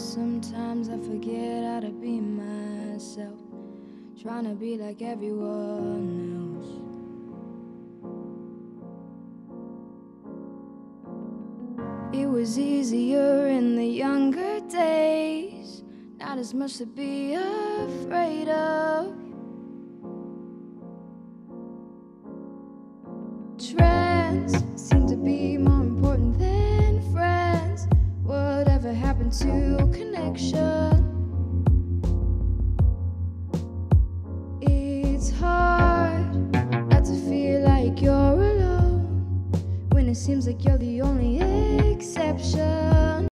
sometimes I forget how to be myself. Trying to be like everyone else. It was easier in the younger days, not as much to be afraid of. Trends seem to be Whatever happened to connection? It's hard not to feel like you're alone when it seems like you're the only